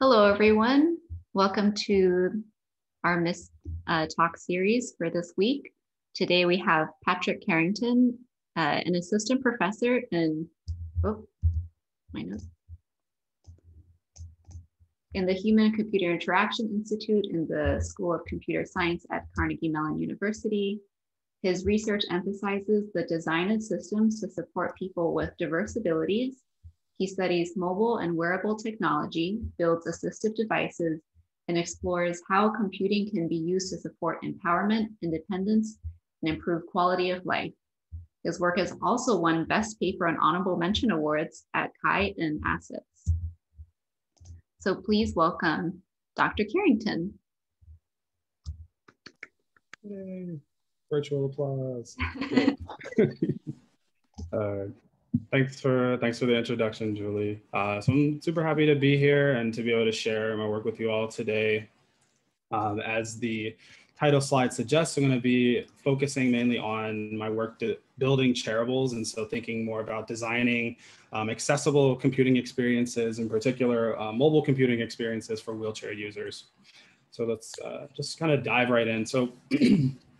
Hello, everyone. Welcome to our MISC uh, Talk series for this week. Today we have Patrick Carrington, uh, an assistant professor in, oh, my notes, in the Human Computer Interaction Institute in the School of Computer Science at Carnegie Mellon University. His research emphasizes the design of systems to support people with diverse abilities. He studies mobile and wearable technology, builds assistive devices, and explores how computing can be used to support empowerment, independence, and improve quality of life. His work has also won Best Paper and Honorable Mention Awards at CHI and Assets. So please welcome Dr. Carrington. Yay. Virtual applause. uh, thanks for thanks for the introduction, Julie. Uh, so I'm super happy to be here and to be able to share my work with you all today. Um, as the title slide suggests, I'm going to be focusing mainly on my work to building chairables. And so thinking more about designing um, accessible computing experiences, in particular, uh, mobile computing experiences for wheelchair users. So let's uh, just kind of dive right in. So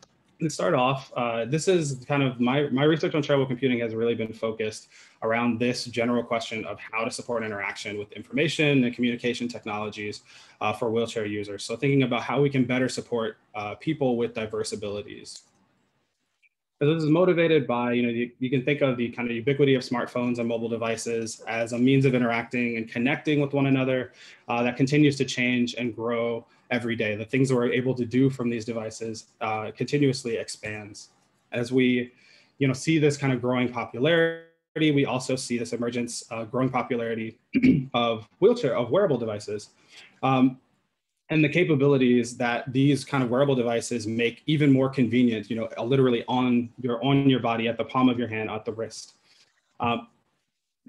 start off, uh, this is kind of my, my research on chairable computing has really been focused around this general question of how to support interaction with information and communication technologies uh, for wheelchair users. So thinking about how we can better support uh, people with diverse abilities. This is motivated by, you know, you, you, can think of the kind of ubiquity of smartphones and mobile devices as a means of interacting and connecting with one another uh, that continues to change and grow every day. The things we're able to do from these devices uh, continuously expands. As we, you know, see this kind of growing popularity, we also see this emergence, uh, growing popularity of wheelchair, of wearable devices. Um, and the capabilities that these kind of wearable devices make even more convenient, you know, literally on your on your body, at the palm of your hand, at the wrist. Um,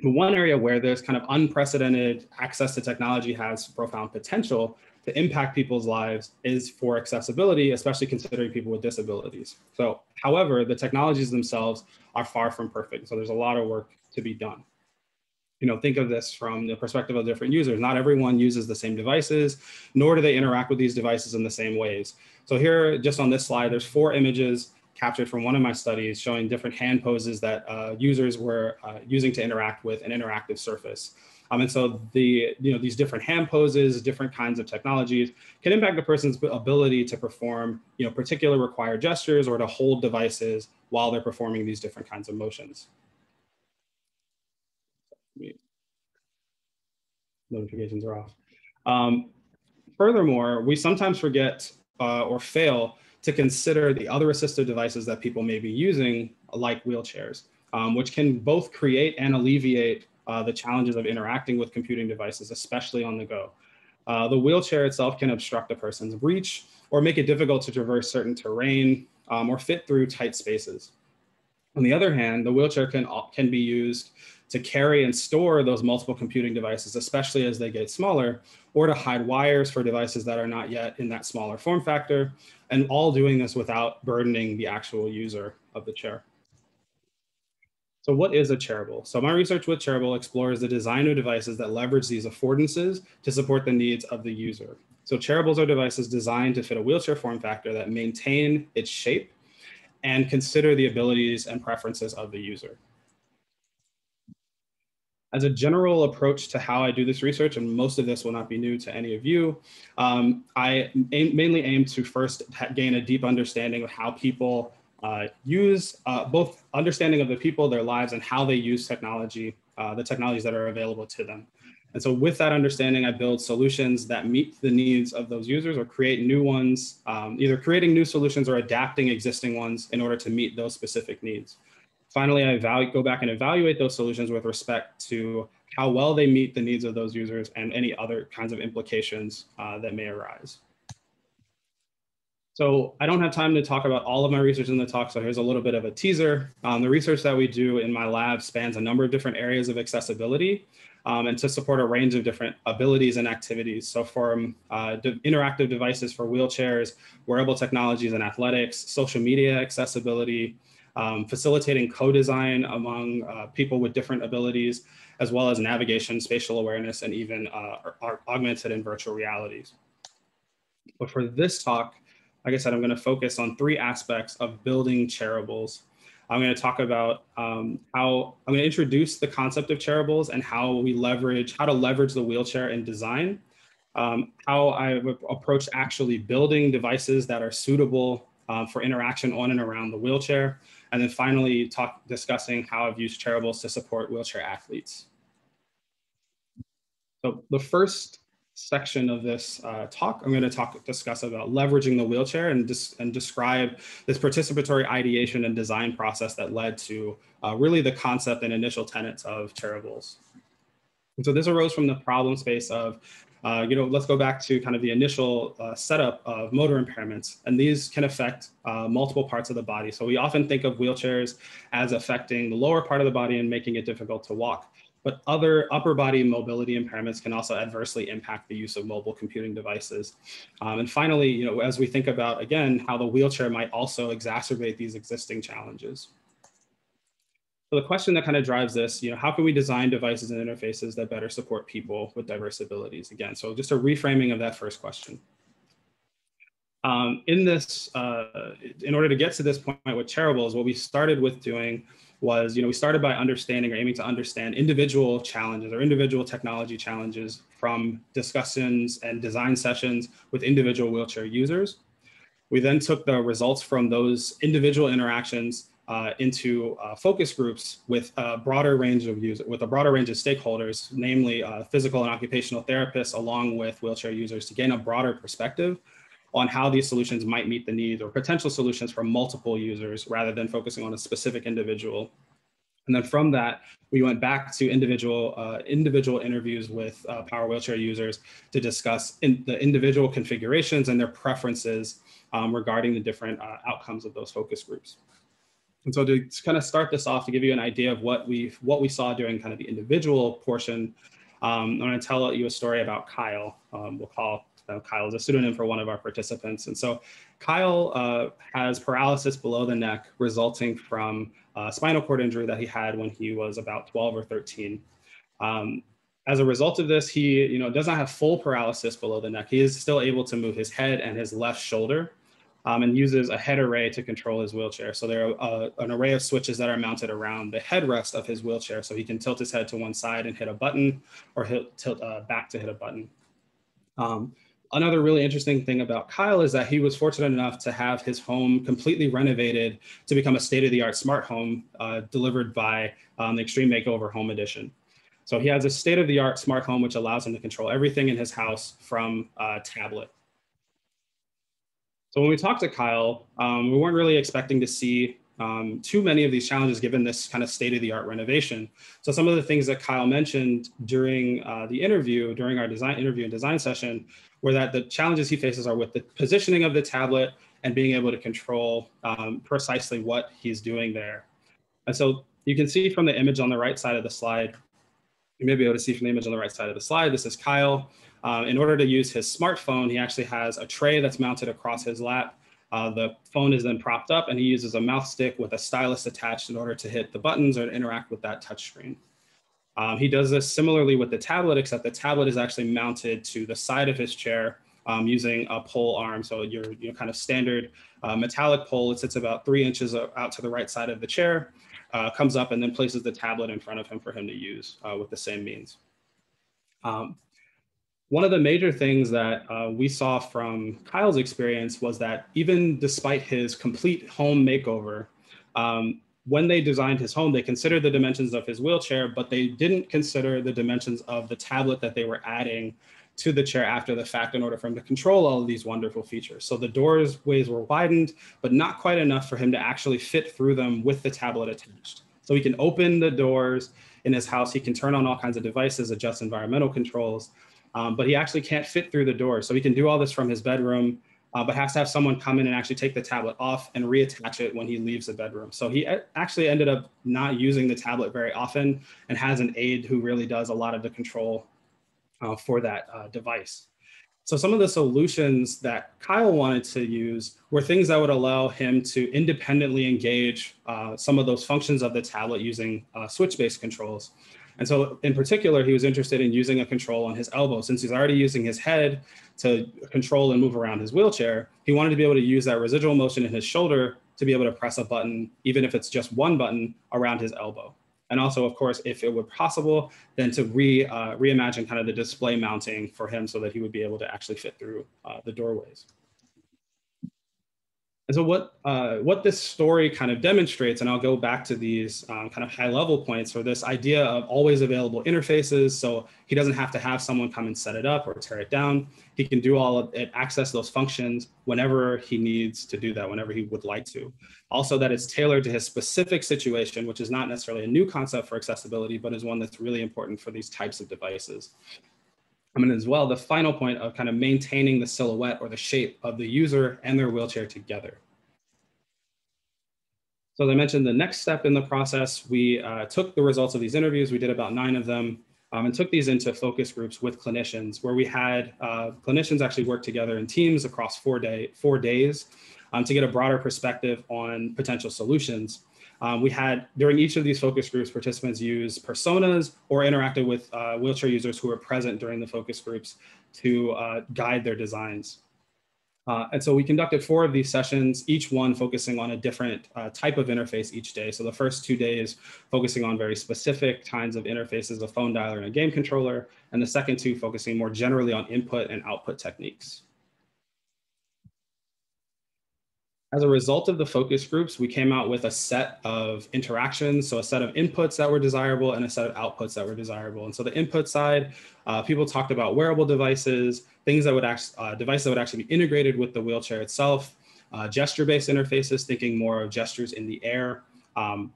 one area where there's kind of unprecedented access to technology has profound potential to impact people's lives is for accessibility, especially considering people with disabilities. So, however, the technologies themselves are far from perfect. So there's a lot of work to be done you know, think of this from the perspective of different users. Not everyone uses the same devices, nor do they interact with these devices in the same ways. So here, just on this slide, there's four images captured from one of my studies showing different hand poses that uh, users were uh, using to interact with an interactive surface. Um, and so the, you know, these different hand poses, different kinds of technologies can impact a person's ability to perform, you know, particular required gestures or to hold devices while they're performing these different kinds of motions. Notifications are off. Um, furthermore, we sometimes forget uh, or fail to consider the other assistive devices that people may be using, like wheelchairs, um, which can both create and alleviate uh, the challenges of interacting with computing devices, especially on the go. Uh, the wheelchair itself can obstruct a person's reach or make it difficult to traverse certain terrain um, or fit through tight spaces. On the other hand, the wheelchair can, can be used to carry and store those multiple computing devices, especially as they get smaller, or to hide wires for devices that are not yet in that smaller form factor, and all doing this without burdening the actual user of the chair. So what is a chairable? So my research with chairable explores the design of devices that leverage these affordances to support the needs of the user. So chairables are devices designed to fit a wheelchair form factor that maintain its shape and consider the abilities and preferences of the user as a general approach to how I do this research, and most of this will not be new to any of you, um, I aim, mainly aim to first gain a deep understanding of how people uh, use uh, both understanding of the people, their lives, and how they use technology, uh, the technologies that are available to them. And so with that understanding, I build solutions that meet the needs of those users or create new ones, um, either creating new solutions or adapting existing ones in order to meet those specific needs. Finally, I go back and evaluate those solutions with respect to how well they meet the needs of those users and any other kinds of implications uh, that may arise. So I don't have time to talk about all of my research in the talk, so here's a little bit of a teaser. Um, the research that we do in my lab spans a number of different areas of accessibility um, and to support a range of different abilities and activities. So from uh, interactive devices for wheelchairs, wearable technologies and athletics, social media accessibility, um, facilitating co-design among uh, people with different abilities, as well as navigation, spatial awareness, and even uh, augmented and virtual realities. But for this talk, like I said, I'm gonna focus on three aspects of building chairables. I'm going to talk about um, how I'm going to introduce the concept of chairables and how we leverage, how to leverage the wheelchair in design, um, how I approach actually building devices that are suitable uh, for interaction on and around the wheelchair, and then finally talk discussing how I've used chairables to support wheelchair athletes. So the first section of this uh, talk, I'm going to talk discuss about leveraging the wheelchair and, and describe this participatory ideation and design process that led to uh, really the concept and initial tenets of chairables. And so this arose from the problem space of, uh, you know, let's go back to kind of the initial uh, setup of motor impairments, and these can affect uh, multiple parts of the body. So we often think of wheelchairs as affecting the lower part of the body and making it difficult to walk but other upper body mobility impairments can also adversely impact the use of mobile computing devices. Um, and finally, you know, as we think about, again, how the wheelchair might also exacerbate these existing challenges. So the question that kind of drives this, you know, how can we design devices and interfaces that better support people with diverse abilities? Again, so just a reframing of that first question. Um, in this, uh, in order to get to this point with chairables, what we started with doing was, you know, we started by understanding or aiming to understand individual challenges or individual technology challenges from discussions and design sessions with individual wheelchair users. We then took the results from those individual interactions uh, into uh, focus groups with a broader range of users, with a broader range of stakeholders, namely uh, physical and occupational therapists, along with wheelchair users, to gain a broader perspective on how these solutions might meet the needs or potential solutions for multiple users rather than focusing on a specific individual. And then from that, we went back to individual uh, individual interviews with uh, power wheelchair users to discuss in the individual configurations and their preferences um, regarding the different uh, outcomes of those focus groups. And so to kind of start this off, to give you an idea of what we what we saw during kind of the individual portion, um, I'm going to tell you a story about Kyle. Um, we'll call uh, Kyle is a pseudonym for one of our participants. And so Kyle uh, has paralysis below the neck resulting from a spinal cord injury that he had when he was about 12 or 13. Um, as a result of this, he you know, does not have full paralysis below the neck. He is still able to move his head and his left shoulder um, and uses a head array to control his wheelchair. So there are uh, an array of switches that are mounted around the headrest of his wheelchair. So he can tilt his head to one side and hit a button or hit, tilt uh, back to hit a button. Um, another really interesting thing about Kyle is that he was fortunate enough to have his home completely renovated to become a state-of-the-art smart home uh, delivered by um, the Extreme Makeover Home Edition. So he has a state-of-the-art smart home which allows him to control everything in his house from a tablet. So when we talked to Kyle, um, we weren't really expecting to see um, too many of these challenges given this kind of state-of-the-art renovation. So some of the things that Kyle mentioned during uh, the interview, during our design interview and design session, were that the challenges he faces are with the positioning of the tablet and being able to control um, precisely what he's doing there. And so you can see from the image on the right side of the slide, you may be able to see from the image on the right side of the slide, this is Kyle. Uh, in order to use his smartphone, he actually has a tray that's mounted across his lap uh, the phone is then propped up and he uses a mouth stick with a stylus attached in order to hit the buttons or interact with that touchscreen. Um, he does this similarly with the tablet, except the tablet is actually mounted to the side of his chair um, using a pole arm. So your you know, kind of standard uh, metallic pole, it sits about three inches out to the right side of the chair, uh, comes up and then places the tablet in front of him for him to use uh, with the same means. Um, one of the major things that uh, we saw from Kyle's experience was that even despite his complete home makeover, um, when they designed his home, they considered the dimensions of his wheelchair, but they didn't consider the dimensions of the tablet that they were adding to the chair after the fact in order for him to control all of these wonderful features. So the doors ways were widened, but not quite enough for him to actually fit through them with the tablet attached. So he can open the doors in his house. He can turn on all kinds of devices, adjust environmental controls, um, but he actually can't fit through the door. So he can do all this from his bedroom, uh, but has to have someone come in and actually take the tablet off and reattach it when he leaves the bedroom. So he actually ended up not using the tablet very often and has an aide who really does a lot of the control uh, for that uh, device. So some of the solutions that Kyle wanted to use were things that would allow him to independently engage uh, some of those functions of the tablet using uh, switch-based controls. And so in particular, he was interested in using a control on his elbow. Since he's already using his head to control and move around his wheelchair, he wanted to be able to use that residual motion in his shoulder to be able to press a button, even if it's just one button around his elbow. And also, of course, if it were possible, then to re, uh, reimagine kind of the display mounting for him so that he would be able to actually fit through uh, the doorways. And so what, uh, what this story kind of demonstrates, and I'll go back to these um, kind of high level points, or this idea of always available interfaces. So he doesn't have to have someone come and set it up or tear it down. He can do all of it, access those functions whenever he needs to do that, whenever he would like to. Also that it's tailored to his specific situation, which is not necessarily a new concept for accessibility, but is one that's really important for these types of devices. Mean, as well, the final point of kind of maintaining the silhouette or the shape of the user and their wheelchair together. So as I mentioned, the next step in the process, we uh, took the results of these interviews. We did about nine of them um, and took these into focus groups with clinicians where we had uh, clinicians actually work together in teams across four, day, four days um, to get a broader perspective on potential solutions. Um, we had, during each of these focus groups, participants use personas or interacted with uh, wheelchair users who were present during the focus groups to uh, guide their designs. Uh, and so we conducted four of these sessions, each one focusing on a different uh, type of interface each day. So the first two days focusing on very specific kinds of interfaces, a phone dialer and a game controller, and the second two focusing more generally on input and output techniques. As a result of the focus groups, we came out with a set of interactions, so a set of inputs that were desirable and a set of outputs that were desirable. And so the input side, uh, people talked about wearable devices, things that would act, uh, devices that would actually be integrated with the wheelchair itself, uh, gesture-based interfaces, thinking more of gestures in the air, um,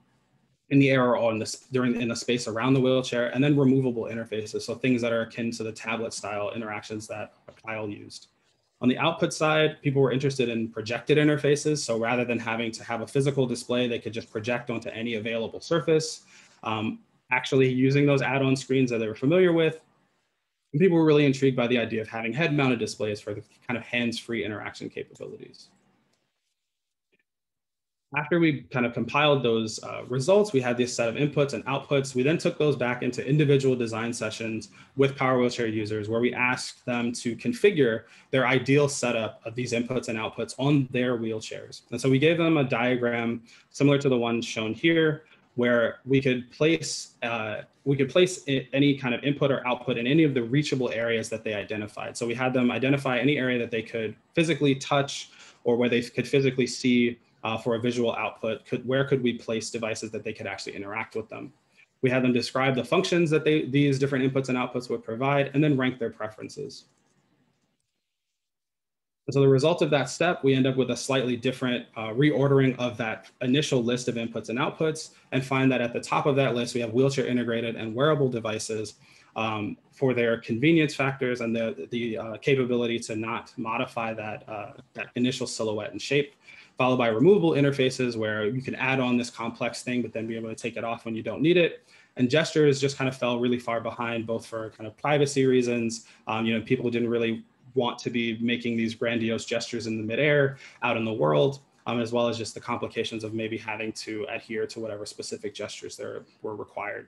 in the air or on the during in the space around the wheelchair, and then removable interfaces, so things that are akin to the tablet style interactions that Kyle used. On the output side, people were interested in projected interfaces. So rather than having to have a physical display, they could just project onto any available surface. Um, actually using those add-on screens that they were familiar with. And people were really intrigued by the idea of having head-mounted displays for the kind of hands-free interaction capabilities after we kind of compiled those uh, results, we had this set of inputs and outputs. We then took those back into individual design sessions with Power Wheelchair users where we asked them to configure their ideal setup of these inputs and outputs on their wheelchairs. And so we gave them a diagram similar to the one shown here where we could place uh, we could place any kind of input or output in any of the reachable areas that they identified. So we had them identify any area that they could physically touch or where they could physically see uh, for a visual output, could, where could we place devices that they could actually interact with them? We had them describe the functions that they, these different inputs and outputs would provide and then rank their preferences. And so the result of that step, we end up with a slightly different uh, reordering of that initial list of inputs and outputs and find that at the top of that list, we have wheelchair integrated and wearable devices um, for their convenience factors and the, the uh, capability to not modify that, uh, that initial silhouette and shape followed by removable interfaces where you can add on this complex thing, but then be able to take it off when you don't need it. And gestures just kind of fell really far behind, both for kind of privacy reasons. Um, you know, people didn't really want to be making these grandiose gestures in the midair out in the world, um, as well as just the complications of maybe having to adhere to whatever specific gestures there were required.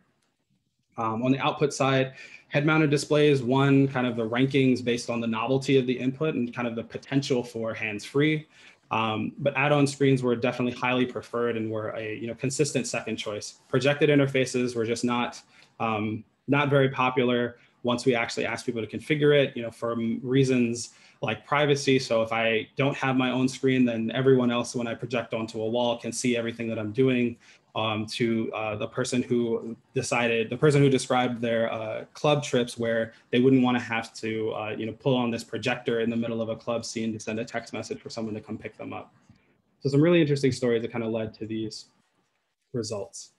Um, on the output side, head-mounted displays won kind of the rankings based on the novelty of the input and kind of the potential for hands-free. Um, but add-on screens were definitely highly preferred and were a you know consistent second choice. Projected interfaces were just not um, not very popular once we actually asked people to configure it, you know, for reasons like privacy. So if I don't have my own screen, then everyone else, when I project onto a wall, can see everything that I'm doing um, to uh, the person who decided, the person who described their uh, club trips where they wouldn't want to have to, uh, you know, pull on this projector in the middle of a club scene to send a text message for someone to come pick them up. So some really interesting stories that kind of led to these results.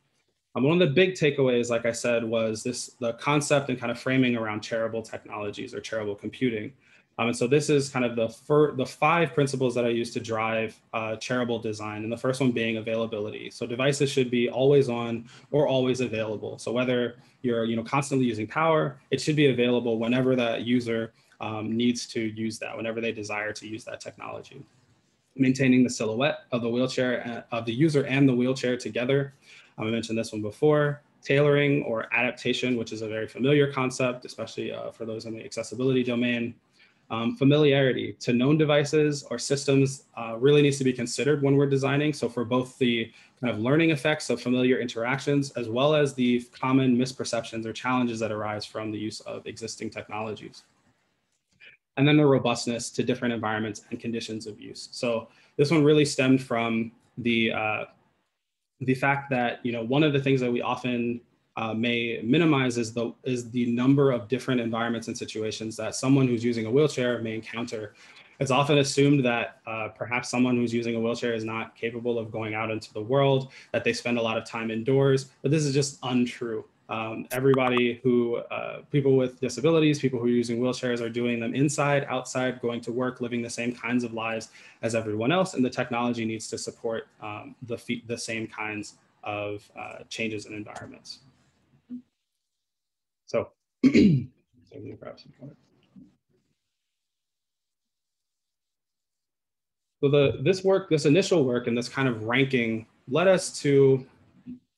Um, one of the big takeaways, like I said, was this the concept and kind of framing around chairable technologies or chairable computing. Um, and so this is kind of the fir- the five principles that I use to drive uh, chairable design. And the first one being availability. So devices should be always on or always available. So whether you're you know constantly using power, it should be available whenever that user um, needs to use that, whenever they desire to use that technology. Maintaining the silhouette of the wheelchair uh, of the user and the wheelchair together. Um, I mentioned this one before. Tailoring or adaptation, which is a very familiar concept, especially uh, for those in the accessibility domain. Um, familiarity to known devices or systems uh, really needs to be considered when we're designing. So for both the kind of learning effects of familiar interactions, as well as the common misperceptions or challenges that arise from the use of existing technologies. And then the robustness to different environments and conditions of use. So this one really stemmed from the, uh, the fact that, you know, one of the things that we often uh, may minimize is the is the number of different environments and situations that someone who's using a wheelchair may encounter. It's often assumed that uh, perhaps someone who's using a wheelchair is not capable of going out into the world, that they spend a lot of time indoors, but this is just untrue. Um, everybody who, uh, people with disabilities, people who are using wheelchairs are doing them inside, outside, going to work, living the same kinds of lives as everyone else. And the technology needs to support um, the, the same kinds of uh, changes in environments. So, so grab some water. So the this work, this initial work, and this kind of ranking led us to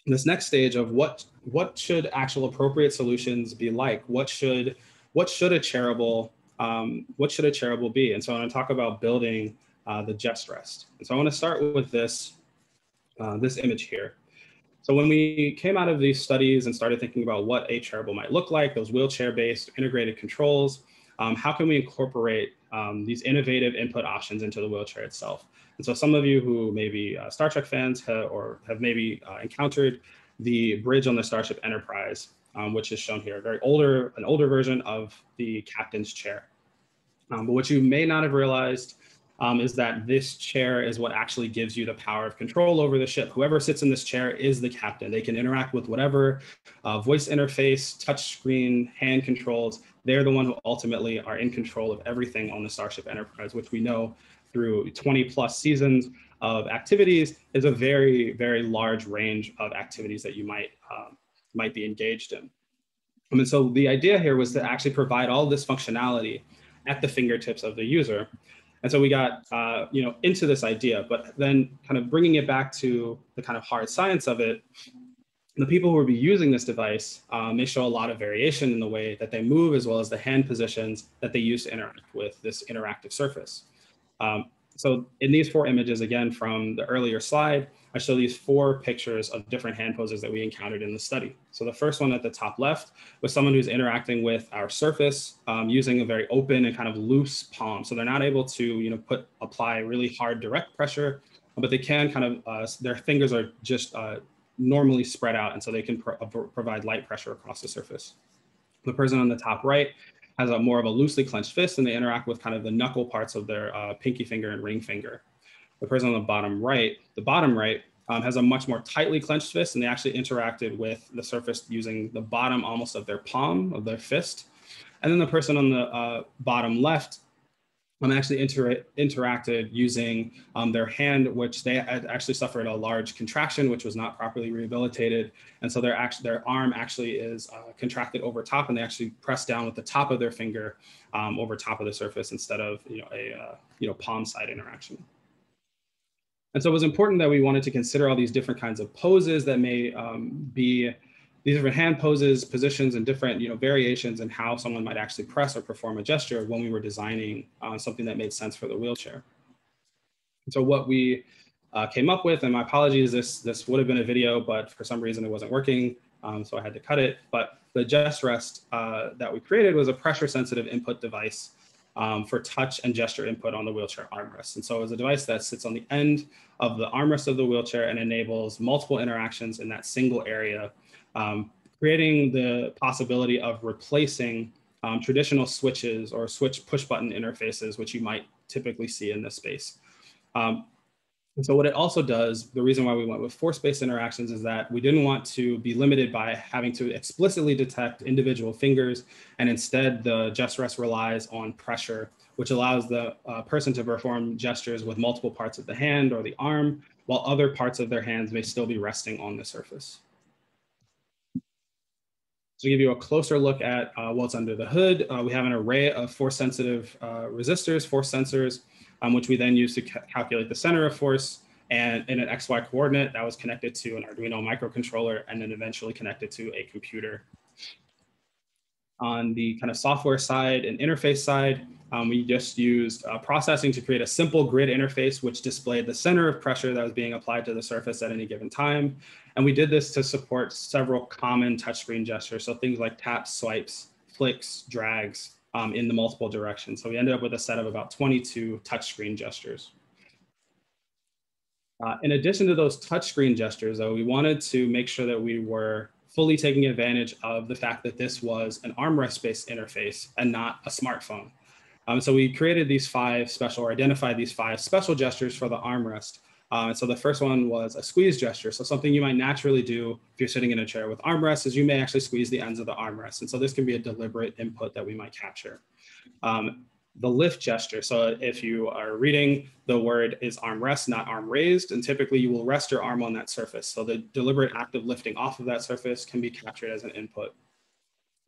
this next stage of what what should actual appropriate solutions be like? What should what should a chairable um, what should a chairable be? And so I want to talk about building uh, the GestRest. And so I want to start with this uh, this image here. So when we came out of these studies and started thinking about what a chairable might look like, those wheelchair-based integrated controls, um, how can we incorporate um, these innovative input options into the wheelchair itself? And so some of you who may be uh, Star Trek fans have, or have maybe uh, encountered the bridge on the Starship Enterprise, um, which is shown here, a very older, an older version of the captain's chair. Um, but what you may not have realized um, is that this chair is what actually gives you the power of control over the ship. Whoever sits in this chair is the captain. They can interact with whatever uh, voice interface, touch screen, hand controls. They're the one who ultimately are in control of everything on the Starship Enterprise, which we know through 20 plus seasons of activities is a very, very large range of activities that you might, uh, might be engaged in. And so the idea here was to actually provide all this functionality at the fingertips of the user. And so we got, uh, you know, into this idea, but then kind of bringing it back to the kind of hard science of it, the people who will be using this device um, may show a lot of variation in the way that they move, as well as the hand positions that they use to interact with this interactive surface. Um, so in these four images, again, from the earlier slide, I show these four pictures of different hand poses that we encountered in the study. So the first one at the top left was someone who's interacting with our surface um, using a very open and kind of loose palm. So they're not able to, you know, put apply really hard direct pressure, but they can kind of, uh, their fingers are just uh, normally spread out. And so they can pro uh, provide light pressure across the surface. The person on the top right has a more of a loosely clenched fist and they interact with kind of the knuckle parts of their uh, pinky finger and ring finger. The person on the bottom right, the bottom right um, has a much more tightly clenched fist and they actually interacted with the surface using the bottom almost of their palm of their fist. And then the person on the uh, bottom left um, actually inter interacted using um, their hand, which they actually suffered a large contraction, which was not properly rehabilitated. And so their, actually, their arm actually is uh, contracted over top and they actually press down with the top of their finger um, over top of the surface instead of you know, a uh, you know, palm side interaction. And so it was important that we wanted to consider all these different kinds of poses that may um, be these different hand poses, positions, and different you know variations in how someone might actually press or perform a gesture when we were designing uh, something that made sense for the wheelchair. And so what we uh, came up with, and my apologies, this this would have been a video, but for some reason it wasn't working, um, so I had to cut it. But the GestRest uh, that we created was a pressure sensitive input device um, for touch and gesture input on the wheelchair armrest. And so it's a device that sits on the end of the armrest of the wheelchair and enables multiple interactions in that single area um, creating the possibility of replacing um, traditional switches or switch push button interfaces, which you might typically see in this space. Um, And so what it also does, the reason why we went with force-based interactions is that we didn't want to be limited by having to explicitly detect individual fingers. And instead the GestRest relies on pressure, which allows the uh, person to perform gestures with multiple parts of the hand or the arm, while other parts of their hands may still be resting on the surface. To give you a closer look at uh, what's under the hood, uh, we have an array of force sensitive uh, resistors, force sensors, um, which we then used to ca calculate the center of force and in an XY coordinate that was connected to an Arduino microcontroller and then eventually connected to a computer. On the kind of software side and interface side, um, we just used uh, processing to create a simple grid interface, which displayed the center of pressure that was being applied to the surface at any given time. And we did this to support several common touchscreen gestures. So things like taps, swipes, flicks, drags um, in the multiple directions. So we ended up with a set of about 22 touchscreen gestures. Uh, in addition to those touchscreen gestures, though, we wanted to make sure that we were fully taking advantage of the fact that this was an armrest-based interface and not a smartphone. Um, so we created these five special or identified these five special gestures for the armrest uh, and so the first one was a squeeze gesture. So something you might naturally do if you're sitting in a chair with armrests is you may actually squeeze the ends of the armrest. And so this can be a deliberate input that we might capture. Um, the lift gesture. So if you are reading, the word is armrest, not arm raised, and typically you will rest your arm on that surface. So the deliberate act of lifting off of that surface can be captured as an input.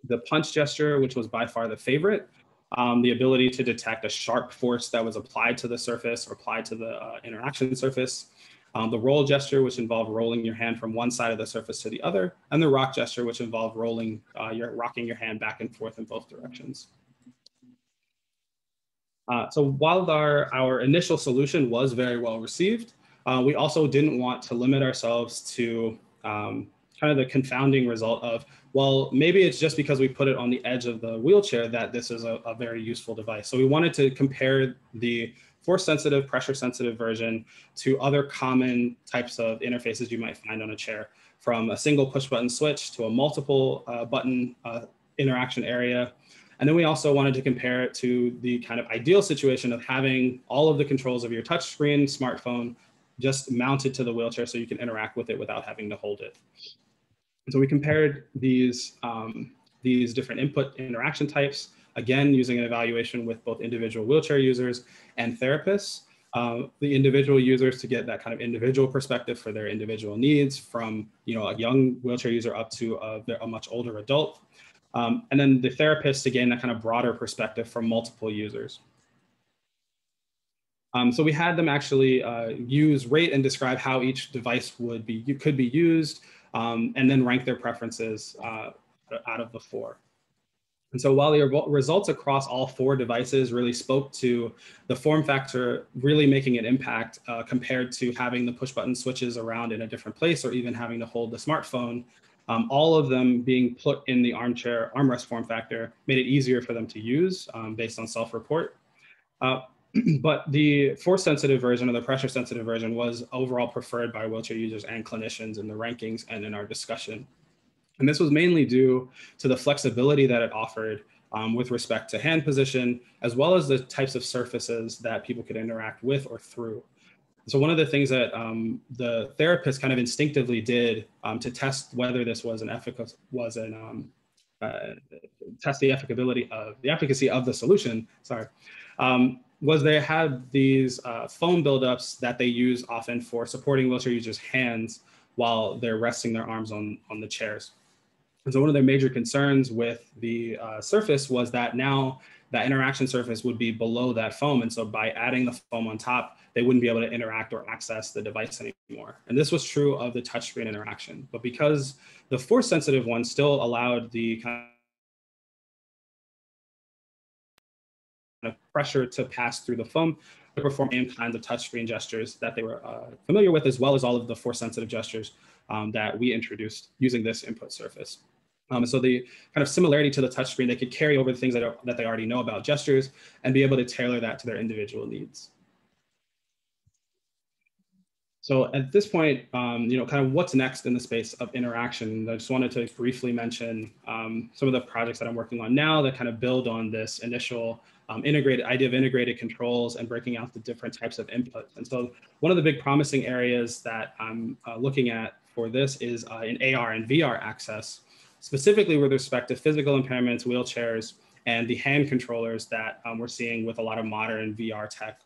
The punch gesture, which was by far the favorite, um, the ability to detect a sharp force that was applied to the surface or applied to the uh, interaction surface, um, the roll gesture, which involved rolling your hand from one side of the surface to the other, and the rock gesture, which involved rolling uh, your rocking your hand back and forth in both directions. Uh, so while our, our initial solution was very well received, uh, we also didn't want to limit ourselves to um, kind of the confounding result of well, maybe it's just because we put it on the edge of the wheelchair that this is a, a very useful device. So we wanted to compare the force sensitive, pressure sensitive version to other common types of interfaces you might find on a chair from a single push button switch to a multiple uh, button uh, interaction area. And then we also wanted to compare it to the kind of ideal situation of having all of the controls of your touchscreen smartphone just mounted to the wheelchair so you can interact with it without having to hold it. So we compared these, um, these different input interaction types, again, using an evaluation with both individual wheelchair users and therapists. Um, the individual users to get that kind of individual perspective for their individual needs from you know a young wheelchair user up to a, a much older adult um, and then the therapist to gain that kind of broader perspective from multiple users um, so we had them actually uh, use rate and describe how each device would be could be used um, and then rank their preferences uh, out of the four. And so while the results across all four devices really spoke to the form factor really making an impact uh, compared to having the push button switches around in a different place or even having to hold the smartphone, um, all of them being put in the armchair armrest form factor made it easier for them to use um, based on self-report. Uh, but the force sensitive version or the pressure sensitive version was overall preferred by wheelchair users and clinicians in the rankings and in our discussion. And this was mainly due to the flexibility that it offered um, with respect to hand position, as well as the types of surfaces that people could interact with or through. So one of the things that um, the therapist kind of instinctively did um, to test whether this was an efficacy was an um, uh, test the efficacy of the efficacy of the solution. Sorry, um, was they had these uh, foam buildups that they use often for supporting wheelchair users' hands while they're resting their arms on, on the chairs. And so one of their major concerns with the uh, surface was that now that interaction surface would be below that foam. And so by adding the foam on top, they wouldn't be able to interact or access the device anymore. And this was true of the touchscreen interaction. But because the force sensitive one still allowed the kind of pressure to pass through the foam to perform same kinds of touchscreen gestures that they were uh, familiar with, as well as all of the force sensitive gestures um, that we introduced using this input surface. Um, so the kind of similarity to the touchscreen, they could carry over the things that, are, that they already know about gestures and be able to tailor that to their individual needs. so at this point, um, you know, kind of what's next in the space of interaction. I just wanted to briefly mention um, some of the projects that I'm working on now that kind of build on this initial um, integrated idea of integrated controls and breaking out the different types of inputs. And so one of the big promising areas that I'm uh, looking at for this is uh, in AR and VR access, specifically with respect to physical impairments, wheelchairs, and the hand controllers that um, we're seeing with a lot of modern VR tech.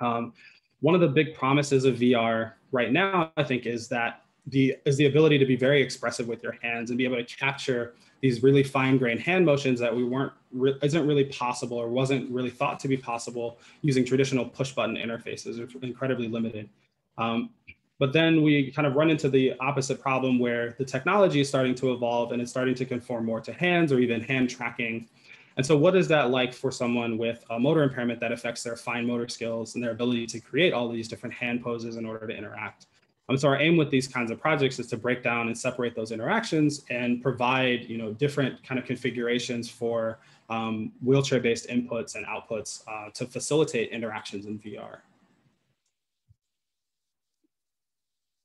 Um, one of the big promises of VR right now, I think, is that the is the ability to be very expressive with your hands and be able to capture these really fine grained hand motions that we weren't re- isn't really possible or wasn't really thought to be possible using traditional push button interfaces, which are incredibly limited. Um, but then we kind of run into the opposite problem where the technology is starting to evolve and it's starting to conform more to hands or even hand tracking and so what is that like for someone with a motor impairment that affects their fine motor skills and their ability to create all these different hand poses in order to interact? Um, so our aim with these kinds of projects is to break down and separate those interactions and provide, you know, different kind of configurations for um, wheelchair-based inputs and outputs uh, to facilitate interactions in VR.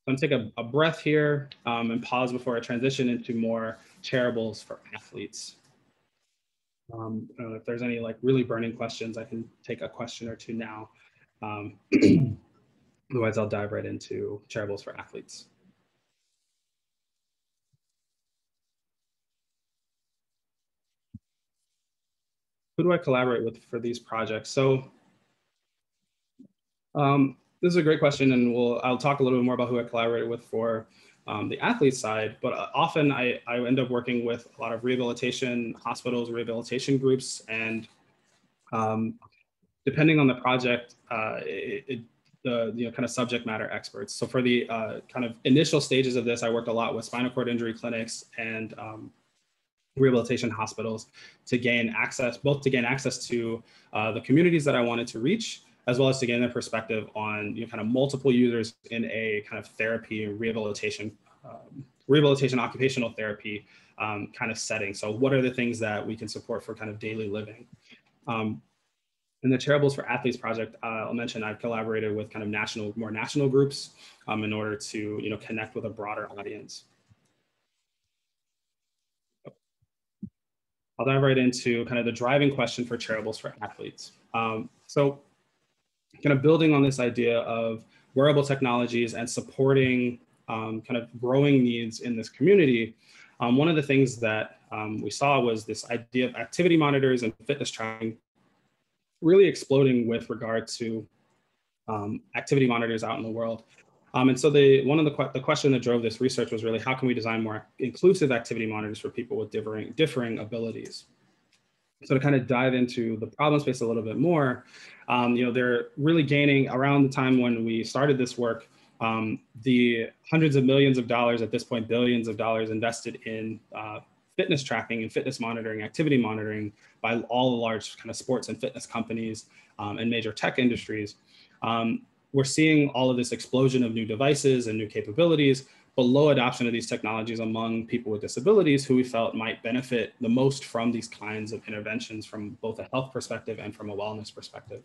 I'm gonna take a, a breath here um, and pause before I transition into more chairables for athletes. Um, if there's any like really burning questions, I can take a question or two now. Um, otherwise, I'll dive right into chairables for athletes. Who do I collaborate with for these projects? So um, this is a great question, and we'll I'll talk a little bit more about who I collaborated with for um, the athlete side, but uh, often I, I end up working with a lot of rehabilitation hospitals, rehabilitation groups, and um, depending on the project, uh, it, it, the you know, kind of subject matter experts. So for the uh, kind of initial stages of this, I worked a lot with spinal cord injury clinics and um, rehabilitation hospitals to gain access, both to gain access to uh, the communities that I wanted to reach, as well as to gain their perspective on you know, kind of multiple users in a kind of therapy rehabilitation, um, rehabilitation occupational therapy um, kind of setting. So what are the things that we can support for kind of daily living? Um, in the Chairables for Athletes project, uh, I'll mention I've collaborated with kind of national, more national groups um, in order to you know connect with a broader audience. I'll dive right into kind of the driving question for Chairables for Athletes. Um, so kind of building on this idea of wearable technologies and supporting um, kind of growing needs in this community, um, one of the things that um, we saw was this idea of activity monitors and fitness tracking really exploding with regard to um, activity monitors out in the world. Um, and so the one of the, the question that drove this research was really how can we design more inclusive activity monitors for people with differing, differing abilities? So to kind of dive into the problem space a little bit more, um, you know, they're really gaining around the time when we started this work, um, the hundreds of millions of dollars at this point, billions of dollars invested in uh, fitness tracking and fitness monitoring, activity monitoring by all the large kind of sports and fitness companies um, and major tech industries. Um, we're seeing all of this explosion of new devices and new capabilities, but low adoption of these technologies among people with disabilities who we felt might benefit the most from these kinds of interventions from both a health perspective and from a wellness perspective.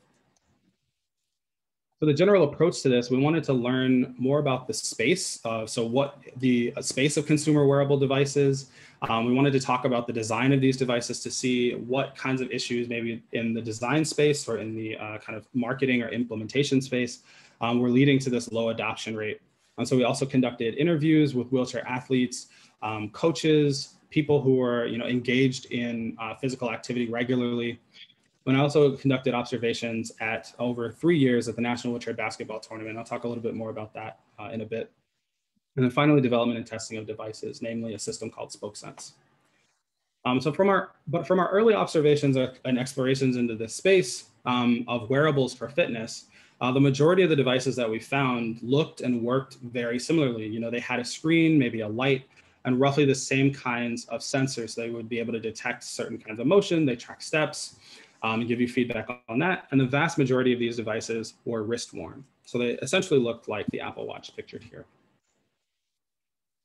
So the general approach to this, we wanted to learn more about the space. Uh, so what the space of consumer wearable devices. Um, we wanted to talk about the design of these devices to see what kinds of issues maybe in the design space or in the uh, kind of marketing or implementation space um, were leading to this low adoption rate. And so we also conducted interviews with wheelchair athletes, um, coaches, people who were you know, engaged in uh, physical activity regularly. And I also conducted observations at over three years at the National Wheelchair Basketball Tournament. I'll talk a little bit more about that uh, in a bit. And then finally, development and testing of devices, namely a system called SpokeSense. Um, so from our, but from our early observations and explorations into this space um, of wearables for fitness, uh, the majority of the devices that we found looked and worked very similarly. You know, they had a screen, maybe a light, and roughly the same kinds of sensors. They would be able to detect certain kinds of motion, they track steps, um, give you feedback on that. And the vast majority of these devices were wrist worn. So they essentially looked like the Apple Watch pictured here.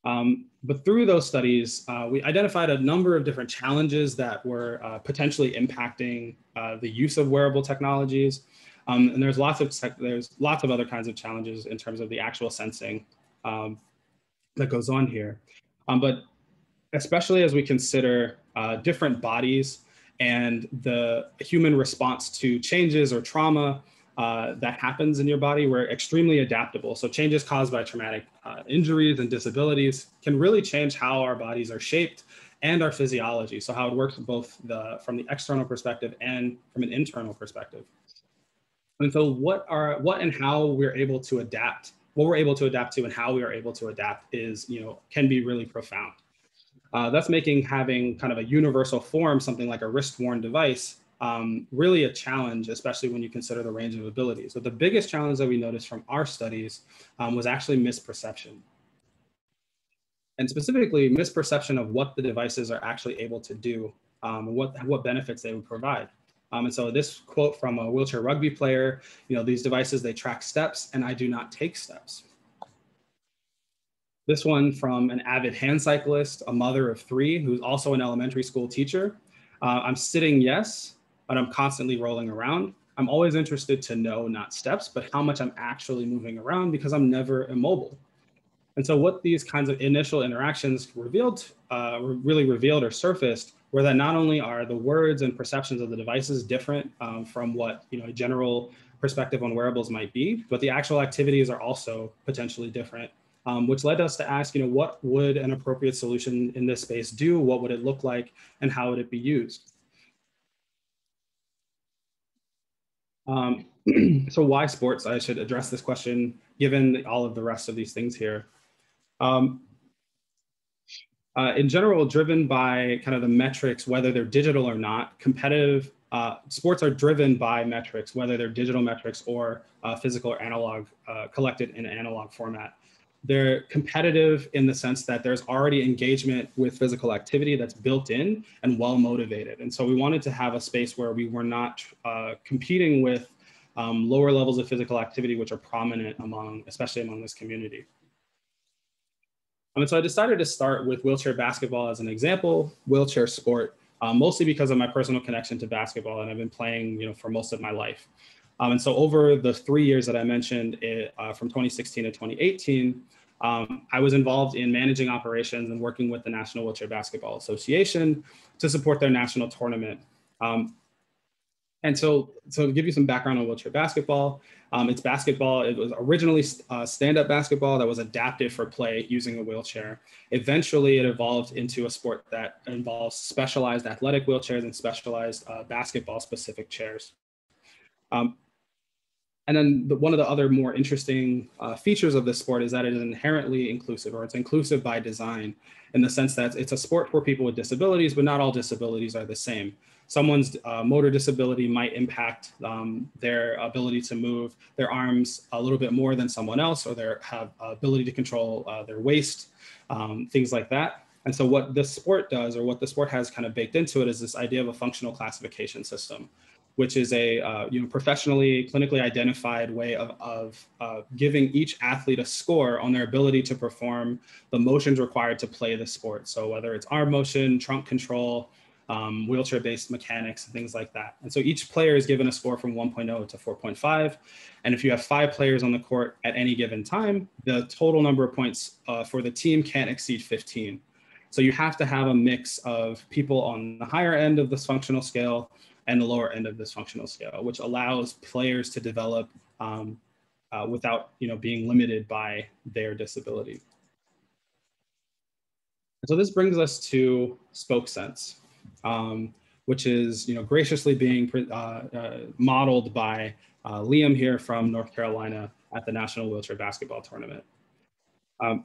Um, but through those studies, uh, we identified a number of different challenges that were uh, potentially impacting uh, the use of wearable technologies. Um, and there's lots of there's lots of other kinds of challenges in terms of the actual sensing um, that goes on here. Um, but especially as we consider uh, different bodies and the human response to changes or trauma uh, that happens in your body, we're extremely adaptable. So changes caused by traumatic uh, injuries and disabilities can really change how our bodies are shaped and our physiology. So how it works both the, from the external perspective and from an internal perspective. And so what are what and how we're able to adapt, what we're able to adapt to and how we are able to adapt is, you know, can be really profound. Uh, that's making having kind of a universal form, something like a wrist-worn device, um, really a challenge, especially when you consider the range of abilities. So the biggest challenge that we noticed from our studies um, was actually misperception. And specifically misperception of what the devices are actually able to do um, what, what benefits they would provide. Um, and so this quote from a wheelchair rugby player, you know, these devices, they track steps and I do not take steps. This one from an avid hand cyclist, a mother of three, who's also an elementary school teacher. Uh, I'm sitting, yes, but I'm constantly rolling around. I'm always interested to know not steps, but how much I'm actually moving around because I'm never immobile. And so what these kinds of initial interactions revealed, uh, really revealed or surfaced were that not only are the words and perceptions of the devices different um, from what you know a general perspective on wearables might be, but the actual activities are also potentially different um, which led us to ask, you know, what would an appropriate solution in this space do? What would it look like and how would it be used? Um, so why sports? I should address this question given all of the rest of these things here. Um, uh, in general, driven by kind of the metrics, whether they're digital or not, competitive uh, sports are driven by metrics, whether they're digital metrics or uh, physical or analog, uh, collected in analog format. They're competitive in the sense that there's already engagement with physical activity that's built in and well motivated. And so we wanted to have a space where we were not uh, competing with um, lower levels of physical activity, which are prominent among, especially among this community. And so I decided to start with wheelchair basketball as an example, wheelchair sport, um, mostly because of my personal connection to basketball and I've been playing, you know, for most of my life. Um, and so over the three years that I mentioned it, uh, from 2016 to 2018, um, I was involved in managing operations and working with the National Wheelchair Basketball Association to support their national tournament. Um, and so, so to give you some background on wheelchair basketball, um, it's basketball. It was originally uh, stand-up basketball that was adapted for play using a wheelchair. Eventually, it evolved into a sport that involves specialized athletic wheelchairs and specialized uh, basketball-specific chairs. Um, and then the, one of the other more interesting uh, features of this sport is that it is inherently inclusive, or it's inclusive by design, in the sense that it's a sport for people with disabilities, but not all disabilities are the same. Someone's uh, motor disability might impact um, their ability to move their arms a little bit more than someone else, or their have ability to control uh, their waist, um, things like that. And so what this sport does, or what the sport has kind of baked into it, is this idea of a functional classification system which is a uh, you know professionally clinically identified way of, of uh, giving each athlete a score on their ability to perform the motions required to play the sport. So whether it's arm motion trunk control um, wheelchair based mechanics and things like that. And so each player is given a score from 1.0 to 4.5 and if you have five players on the court at any given time the total number of points uh, for the team can't exceed 15 so you have to have a mix of people on the higher end of this functional scale and the lower end of this functional scale, which allows players to develop um, uh, without you know, being limited by their disability. So this brings us to SpokeSense, um, which is you know, graciously being uh, uh, modeled by uh, Liam here from North Carolina at the National Wheelchair Basketball Tournament. Um,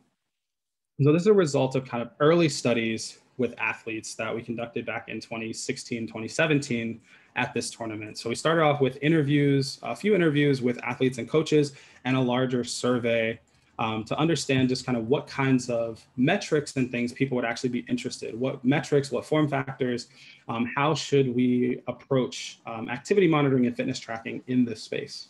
so this is a result of kind of early studies with athletes that we conducted back in 2016, 2017 at this tournament. So we started off with interviews, a few interviews with athletes and coaches, and a larger survey um, to understand just kind of what kinds of metrics and things people would actually be interested. What metrics, what form factors, um, how should we approach um, activity monitoring and fitness tracking in this space?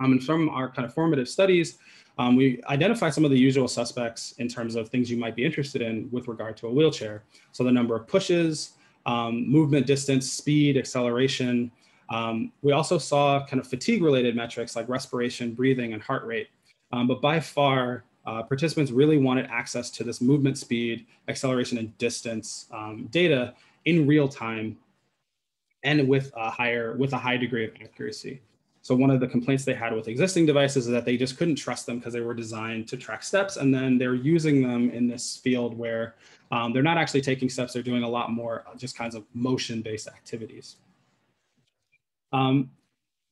Um, and from our kind of formative studies, um, we identify some of the usual suspects in terms of things you might be interested in with regard to a wheelchair. So the number of pushes, um, movement distance, speed, acceleration, Um, we also saw kind of fatigue related metrics like respiration, breathing, and heart rate. Um, but by far, uh, participants really wanted access to this movement speed, acceleration, and distance um, data in real time and with a higher with a high degree of accuracy. So one of the complaints they had with existing devices is that they just couldn't trust them because they were designed to track steps, and then they're using them in this field where um, they're not actually taking steps; they're doing a lot more uh, just kinds of motion-based activities. Um,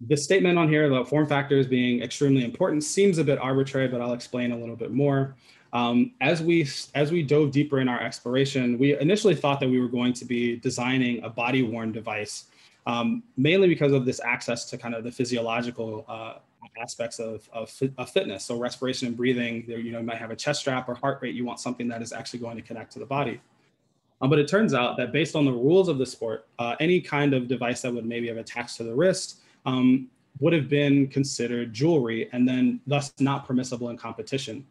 the statement on here about form factors being extremely important seems a bit arbitrary, but I'll explain a little bit more. Um, as we as we dove deeper in our exploration, we initially thought that we were going to be designing a body worn device, um, mainly because of this access to kind of the physiological uh, aspects of, of, of, fitness. So respiration and breathing, you know, you might have a chest strap or heart rate. You want something that is actually going to connect to the body. Um, but it turns out that based on the rules of the sport, uh, any kind of device that would maybe have attached to the wrist um, would have been considered jewelry and then thus not permissible in competition.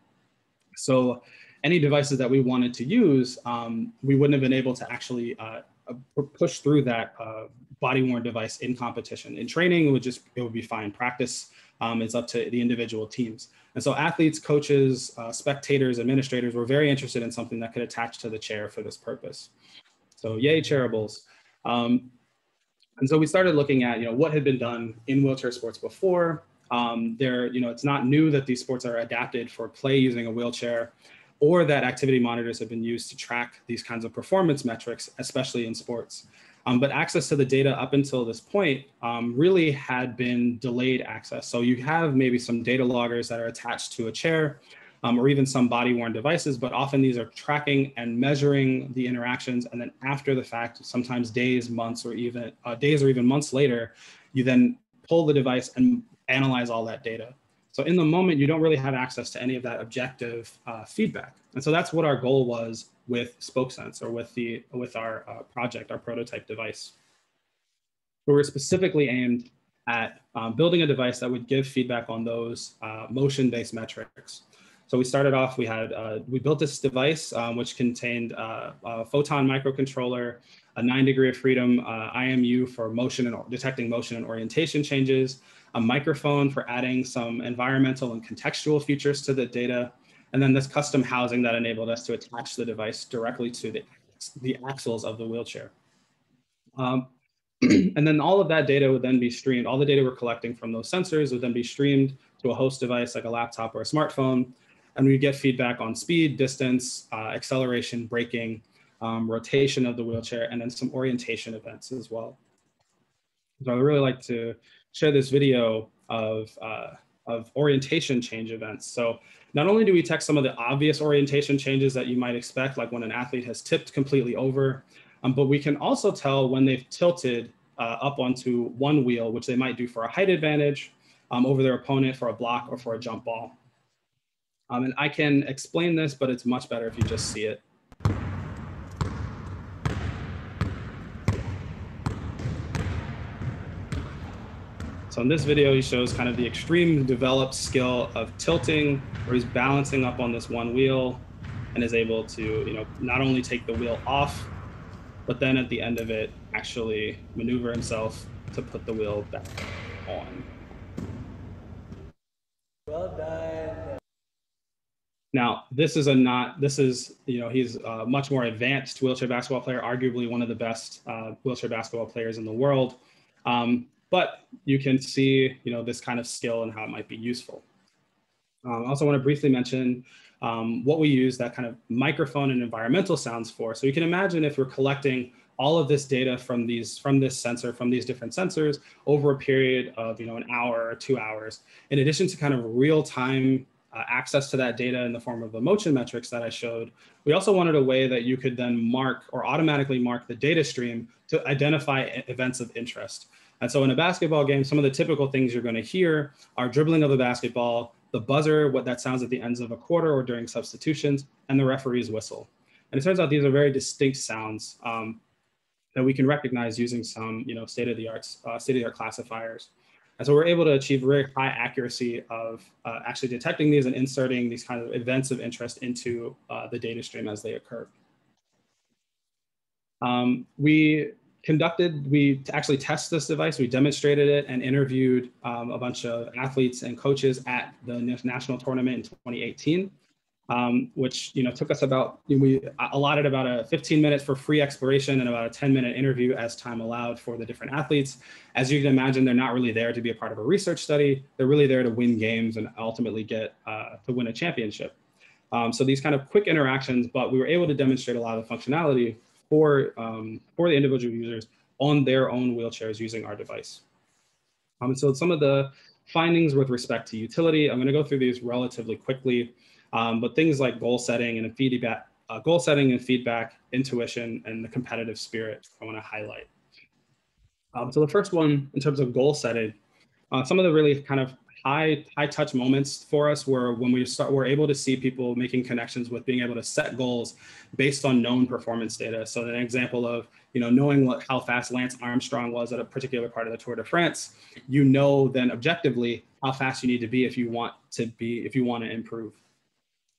So any devices that we wanted to use, um, we wouldn't have been able to actually uh, uh push through that uh, body worn device in competition. In training, it would just it would be fine. Practice um, is up to the individual teams. And so athletes, coaches, uh, spectators, administrators were very interested in something that could attach to the chair for this purpose. So yay, chairables. Um, and so we started looking at, you know, what had been done in wheelchair sports before. Um, there, you know, it's not new that these sports are adapted for play using a wheelchair or that activity monitors have been used to track these kinds of performance metrics, especially in sports. Um, but access to the data up until this point um, really had been delayed access. So you have maybe some data loggers that are attached to a chair um, or even some body worn devices, but often these are tracking and measuring the interactions. And then after the fact, sometimes days, months, or even uh, days or even months later, you then pull the device and analyze all that data. So in the moment, you don't really have access to any of that objective uh, feedback. And so that's what our goal was with SpokeSense or with the with our uh, project, our prototype device. We were specifically aimed at um, building a device that would give feedback on those uh, motion-based metrics. So we started off, we had, uh, we built this device um, which contained uh, a photon microcontroller, a nine degree of freedom uh, IMU for motion and detecting motion and orientation changes, a microphone for adding some environmental and contextual features to the data, and then this custom housing that enabled us to attach the device directly to the, the axles of the wheelchair. Um, and then all of that data would then be streamed. All the data we're collecting from those sensors would then be streamed to a host device like a laptop or a smartphone. And we get feedback on speed, distance, uh, acceleration, braking, um, rotation of the wheelchair, and then some orientation events as well. So I would really like to share this video of, uh, of orientation change events. So not only do we detect some of the obvious orientation changes that you might expect, like when an athlete has tipped completely over, um, but we can also tell when they've tilted uh, up onto one wheel, which they might do for a height advantage um, over their opponent for a block or for a jump ball. Um, and I can explain this, but it's much better if you just see it. So in this video, he shows kind of the extreme developed skill of tilting, where he's balancing up on this one wheel and is able to, you know, not only take the wheel off, but then at the end of it, actually maneuver himself to put the wheel back on. Well done. Now, this is a not, this is, you know, he's a much more advanced wheelchair basketball player, arguably one of the best uh, wheelchair basketball players in the world. Um, but you can see, you know, this kind of skill and how it might be useful. Um, I also want to briefly mention um, what we use that kind of microphone and environmental sounds for. So you can imagine if we're collecting all of this data from these from this sensor from these different sensors over a period of you know an hour or two hours in addition to kind of real time uh, access to that data in the form of the motion metrics that I showed. We also wanted a way that you could then mark or automatically mark the data stream to identify events of interest. And so in a basketball game, some of the typical things you're going to hear are dribbling of the basketball, the buzzer, what that sounds at the ends of a quarter or during substitutions, and the referee's whistle. And it turns out these are very distinct sounds um, that we can recognize using some, you know, state-of-the-art uh, state-of-the-art classifiers. And so we're able to achieve very high accuracy of uh, actually detecting these and inserting these kind of events of interest into uh, the data stream as they occur. Um, we conducted, we actually test this device, we demonstrated it and interviewed um, a bunch of athletes and coaches at the national tournament in 2018. Um, which you know took us about we allotted about a 15 minutes for free exploration and about a 10 minute interview as time allowed for the different athletes. As you can imagine, they're not really there to be a part of a research study. They're really there to win games and ultimately get uh, to win a championship. Um, so these kind of quick interactions, but we were able to demonstrate a lot of the functionality for, um, for the individual users on their own wheelchairs using our device. Um, so some of the findings with respect to utility, I'm gonna go through these relatively quickly, um, but things like goal setting and feedback, uh, goal setting and feedback, intuition, and the competitive spirit I wanna highlight. Um, so the first one, in terms of goal setting, uh, some of the really kind of high high touch moments for us were when we start we're able to see people making connections with being able to set goals based on known performance data so an example of you know knowing what how fast lance armstrong was at a particular part of the tour de france you know then objectively how fast you need to be if you want to be if you want to improve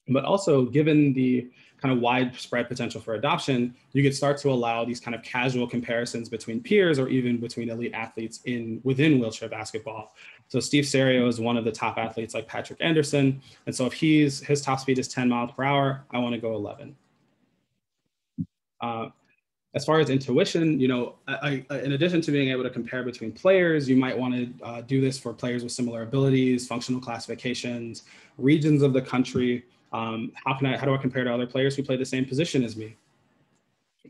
but also given the kind of widespread potential for adoption, you could start to allow these kind of casual comparisons between peers or even between elite athletes in within wheelchair basketball. So Steve Serio is one of the top athletes like Patrick Anderson. And so if he's his top speed is 10 miles per hour, I want to go 11. Uh, as far as intuition, you know, I, I, in addition to being able to compare between players, you might want to uh, do this for players with similar abilities, functional classifications, regions of the country. Um, how can I, how do I compare to other players who play the same position as me?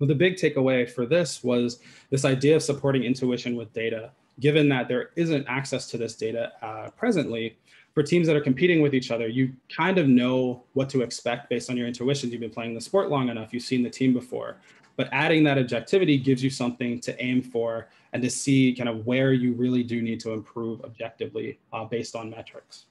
Well, the big takeaway for this was this idea of supporting intuition with data given that there isn't access to this data uh, presently, for teams that are competing with each other, you kind of know what to expect based on your intuitions. You've been playing the sport long enough, you've seen the team before. But adding that objectivity gives you something to aim for and to see kind of where you really do need to improve objectively uh, based on metrics.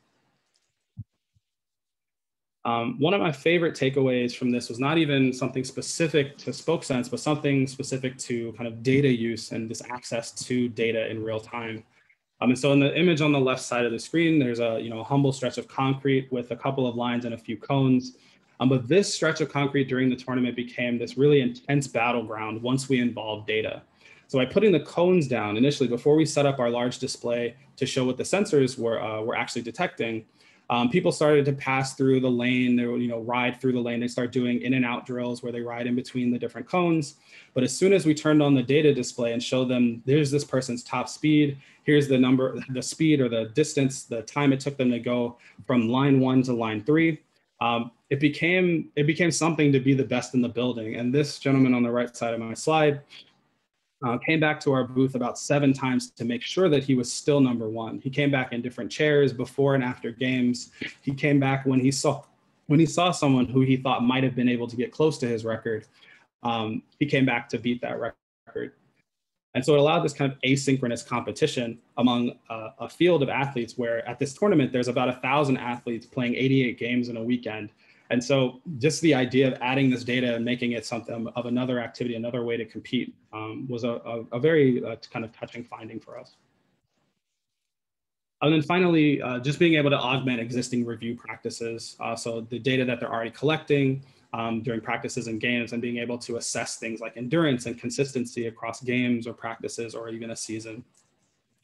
Um, one of my favorite takeaways from this was not even something specific to SpokeSense, but something specific to kind of data use and this access to data in real time. Um, and so in the image on the left side of the screen, there's a you know a humble stretch of concrete with a couple of lines and a few cones. Um, but this stretch of concrete during the tournament became this really intense battleground once we involved data. So by putting the cones down initially before we set up our large display to show what the sensors were, uh, were actually detecting, um, people started to pass through the lane, they would, you know, ride through the lane. They start doing in and out drills where they ride in between the different cones. But as soon as we turned on the data display and showed them, there's this person's top speed, here's the number, the speed or the distance, the time it took them to go from line one to line three, um, it became it became something to be the best in the building. And this gentleman on the right side of my slide uh, came back to our booth about seven times to make sure that he was still number one. He came back in different chairs before and after games. He came back when he saw when he saw someone who he thought might have been able to get close to his record. Um, he came back to beat that record. And so it allowed this kind of asynchronous competition among uh, a field of athletes where at this tournament, there's about a thousand athletes playing 88 games in a weekend. And so just the idea of adding this data and making it something of another activity, another way to compete um, was a, a, a very uh, kind of touching finding for us. And then finally, uh, just being able to augment existing review practices. Uh, so the data that they're already collecting um, during practices and games and being able to assess things like endurance and consistency across games or practices or even a season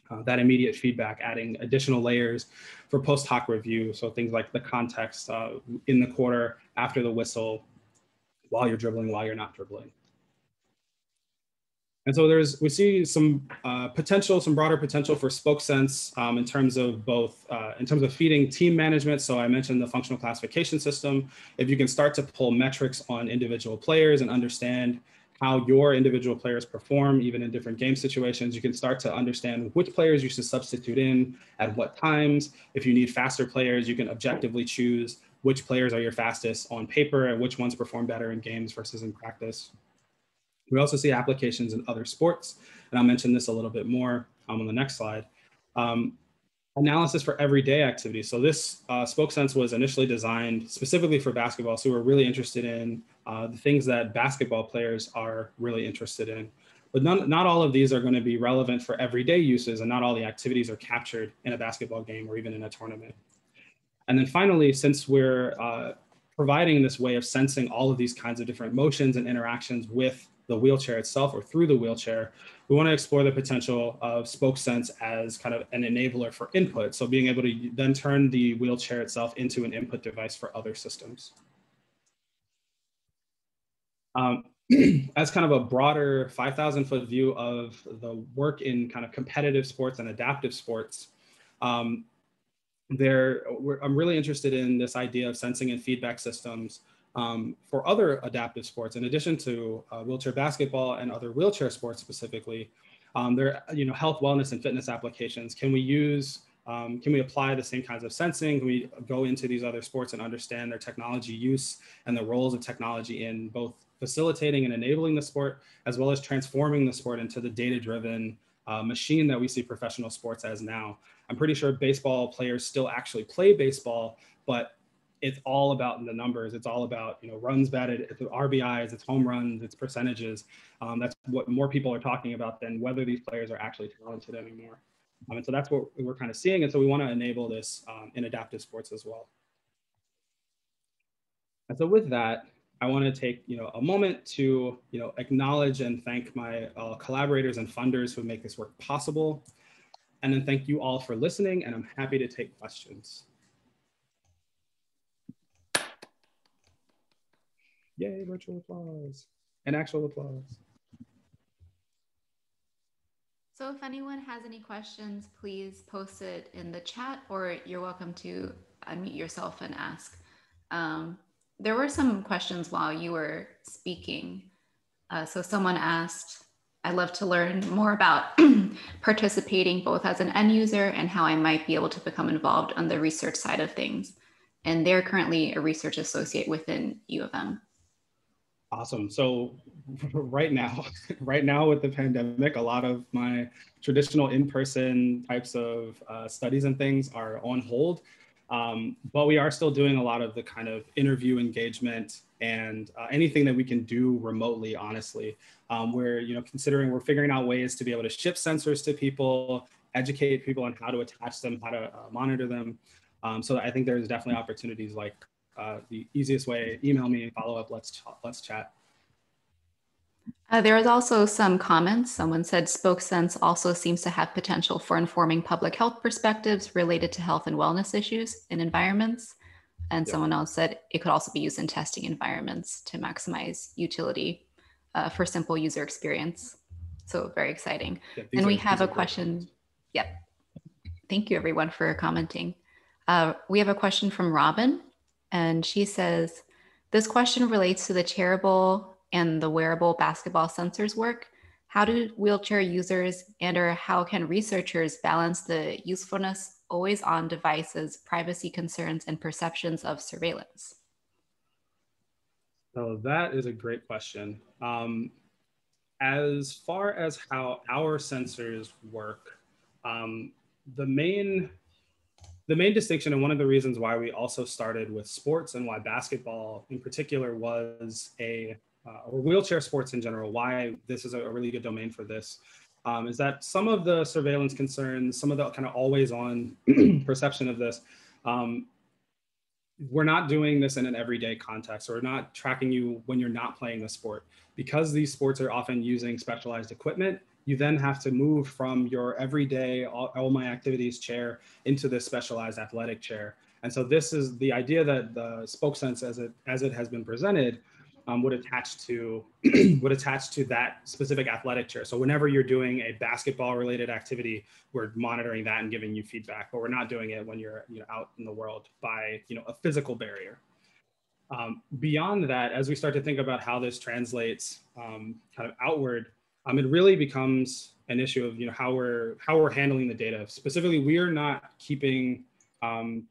uh, that immediate feedback, adding additional layers for post hoc review. So things like the context uh, in the quarter, after the whistle, while you're dribbling, while you're not dribbling. And so there's, we see some uh, potential, some broader potential for SpokeSense um, in terms of both, uh, in terms of feeding team management. So I mentioned the functional classification system. If you can start to pull metrics on individual players and understand how your individual players perform, even in different game situations. You can start to understand which players you should substitute in at what times. If you need faster players, you can objectively choose which players are your fastest on paper and which ones perform better in games versus in practice. We also see applications in other sports, and I'll mention this a little bit more um, on the next slide. Um, analysis for everyday activities. So this uh, SpokeSense was initially designed specifically for basketball. So we're really interested in uh, the things that basketball players are really interested in. But none, not all of these are going to be relevant for everyday uses and not all the activities are captured in a basketball game or even in a tournament. And then finally, since we're uh, providing this way of sensing all of these kinds of different motions and interactions with the wheelchair itself or through the wheelchair, we want to explore the potential of SpokeSense as kind of an enabler for input. So being able to then turn the wheelchair itself into an input device for other systems. Um, as kind of a broader 5,000 foot view of the work in kind of competitive sports and adaptive sports, um, there, I'm really interested in this idea of sensing and feedback systems um, for other adaptive sports, in addition to uh, wheelchair basketball and other wheelchair sports specifically, um, there you know health, wellness, and fitness applications. Can we use um, can we apply the same kinds of sensing? Can we go into these other sports and understand their technology use and the roles of technology in both facilitating and enabling the sport, as well as transforming the sport into the data-driven uh, machine that we see professional sports as now. I'm pretty sure baseball players still actually play baseball, but it's all about the numbers. It's all about you know runs batted, it's RBIs, it's home runs, it's percentages. Um, that's what more people are talking about than whether these players are actually talented anymore. Um, and so that's what we're kind of seeing. And so we want to enable this um, in adaptive sports as well. And so with that, I want to take you know a moment to you know acknowledge and thank my uh, collaborators and funders who make this work possible. And then thank you all for listening, and I'm happy to take questions. Yay, virtual applause and actual applause. So if anyone has any questions, please post it in the chat or you're welcome to unmute yourself and ask. Um, there were some questions while you were speaking. Uh, so someone asked, I'd love to learn more about participating both as an end user and how I might be able to become involved on the research side of things. And they're currently a research associate within U of M. Awesome. So right now, right now with the pandemic, a lot of my traditional in-person types of uh, studies and things are on hold. Um, but we are still doing a lot of the kind of interview engagement and uh, anything that we can do remotely, honestly. Um, we're, you know, considering we're figuring out ways to be able to ship sensors to people, educate people on how to attach them, how to uh, monitor them. Um, so I think there's definitely opportunities like uh, the easiest way, email me, follow up, let's, let's chat. Uh, there was also some comments. Someone said SpokeSense also seems to have potential for informing public health perspectives related to health and wellness issues in environments. And yeah. someone else said it could also be used in testing environments to maximize utility uh, for simple user experience. So very exciting. Yeah, and we have a question. Yep. Thank you everyone for commenting. Uh, we have a question from Robin and she says, this question relates to the chairable and the wearable basketball sensors work. How do wheelchair users and or how can researchers balance the usefulness always on devices, privacy concerns, and perceptions of surveillance? So that is a great question. Um, as far as how our sensors work, um, the main the main distinction and one of the reasons why we also started with sports and why basketball in particular was a uh, or wheelchair sports in general why this is a really good domain for this um, is that some of the surveillance concerns some of the kind of always on perception of this um, we're not doing this in an everyday context. We're not tracking you when you're not playing the sport. Because these sports are often using specialized equipment, you then have to move from your everyday all, all, my activities chair into this specialized athletic chair. And so this is the idea that the SpokeSense as it as it has been presented um, would attach to would attach to that specific athletic chair. So whenever you're doing a basketball related activity, we're monitoring that and giving you feedback, but we're not doing it when you're you know out in the world by you know a physical barrier. Um, beyond that, as we start to think about how this translates um, kind of outward, um, it really becomes an issue of you know how we're how we're handling the data. Specifically, we are not keeping. Um,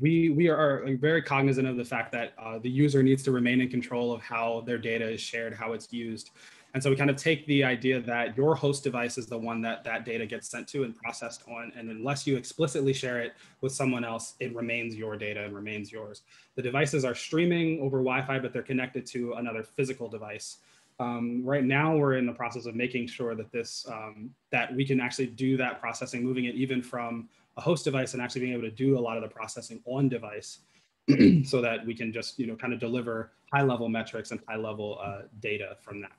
we we are very cognizant of the fact that uh, the user needs to remain in control of how their data is shared, how it's used. And so we kind of take the idea that your host device is the one that that data gets sent to and processed on. And unless you explicitly share it with someone else, it remains your data and remains yours. The devices are streaming over Wi-Fi, but they're connected to another physical device. Um, right now, we're in the process of making sure that this um, that we can actually do that processing, moving it even from a host device and actually being able to do a lot of the processing on device. so that we can just you know kind of deliver high level metrics and high level uh, data from that.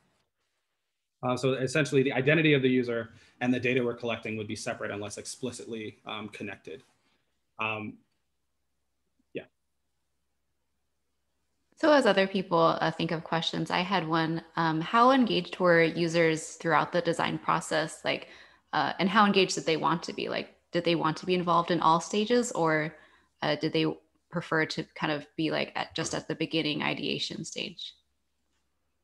Uh, so essentially the identity of the user and the data we're collecting would be separate unless explicitly um, connected. Um, yeah. So as other people uh, think of questions, I had one, um, how engaged were users throughout the design process? Like, uh, and how engaged did they want to be? Like, did they want to be involved in all stages or uh, did they prefer to kind of be like at just at the beginning ideation stage?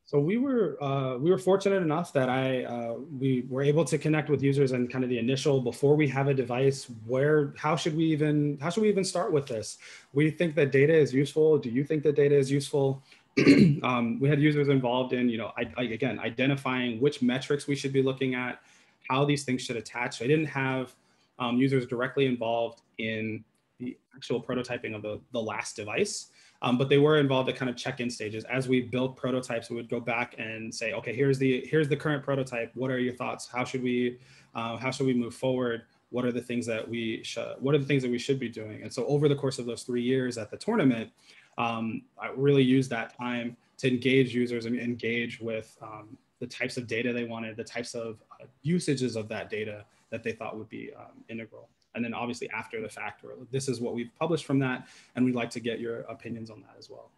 So we were uh, we were fortunate enough that I uh, we were able to connect with users and kind of the initial before we have a device. Where how should we even how should we even start with this? We think that data is useful. Do you think that data is useful? um, we had users involved in you know I, I, again identifying which metrics we should be looking at, how these things should attach. So I didn't have um, users directly involved in the actual prototyping of the, the last device. Um, but they were involved at kind of check-in stages. As we built prototypes, we would go back and say, okay, here's the here's the current prototype. What are your thoughts? How should we uh, how should we move forward? What are the things that we should what are the things that we should be doing? And so over the course of those three years at the tournament, um, I really used that time to engage users and engage with um, the types of data they wanted, the types of uh, usages of that data that they thought would be um, integral and then obviously after the fact, or this is what we've published from that, and we'd like to get your opinions on that as well.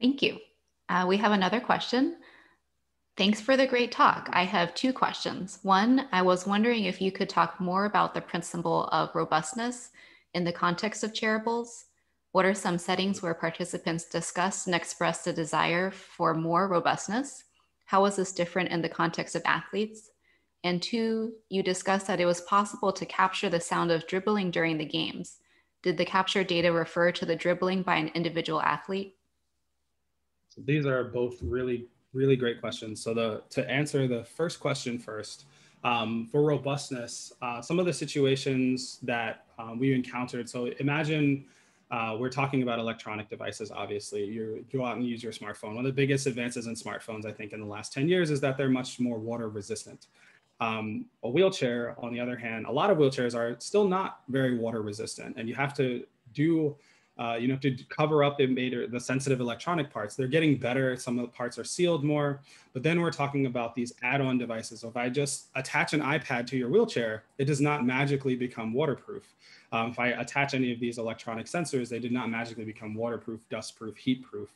Thank you. Uh, we have another question. Thanks for the great talk. I have two questions. One, I was wondering if you could talk more about the principle of robustness in the context of chairables. What are some settings where participants discuss and express the desire for more robustness? How is this different in the context of athletes? And two, you discussed that it was possible to capture the sound of dribbling during the games. Did the capture data refer to the dribbling by an individual athlete? So these are both really, really great questions. So the to answer the first question first, um, for robustness, uh, some of the situations that um, we encountered. So imagine uh, we're talking about electronic devices, obviously. You go out and use your smartphone. One of the biggest advances in smartphones, I think, in the last 10 years is that they're much more water resistant. Um, a wheelchair, on the other hand, a lot of wheelchairs are still not very water resistant, and you have to do, uh, you know, to cover up the, the sensitive electronic parts. They're getting better. Some of the parts are sealed more, but then we're talking about these add-on devices. So if I just attach an iPad to your wheelchair, it does not magically become waterproof. Um, if I attach any of these electronic sensors, they did not magically become waterproof, dustproof, heatproof.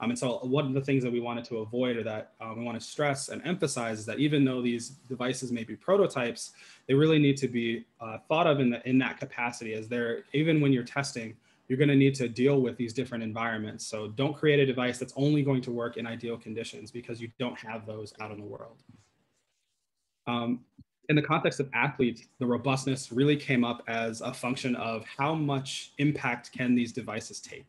Um, and so one of the things that we wanted to avoid or that um, we want to stress and emphasize is that even though these devices may be prototypes, they really need to be uh, thought of in, the, in that capacity as they're, even when you're testing, you're going to need to deal with these different environments. So don't create a device that's only going to work in ideal conditions because you don't have those out in the world. Um, in the context of athletes, the robustness really came up as a function of how much impact can these devices take.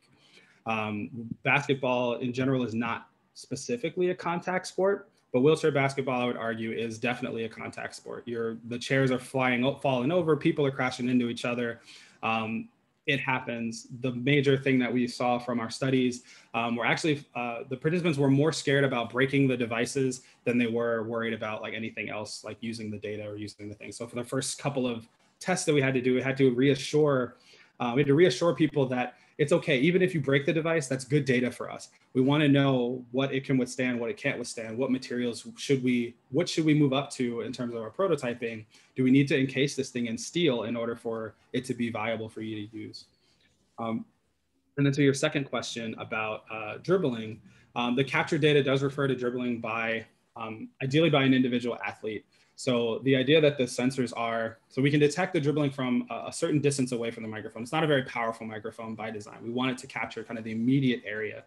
Um, basketball in general is not specifically a contact sport, but wheelchair basketball, I would argue, is definitely a contact sport. You're, the chairs are flying, falling over, people are crashing into each other. Um, it happens. The major thing that we saw from our studies um, were actually uh, the participants were more scared about breaking the devices than they were worried about like anything else, like using the data or using the thing. So for the first couple of tests that we had to do, we had to reassure, uh, we had to reassure people that it's okay. Even if you break the device, that's good data for us. We want to know what it can withstand, what it can't withstand, what materials should we, what should we move up to in terms of our prototyping? Do we need to encase this thing in steel in order for it to be viable for you to use? Um, and then to your second question about uh, dribbling, um, the capture data does refer to dribbling by, um, ideally by an individual athlete. So the idea that the sensors are, so we can detect the dribbling from a, certain distance away from the microphone. It's not a very powerful microphone by design. We want it to capture kind of the immediate area.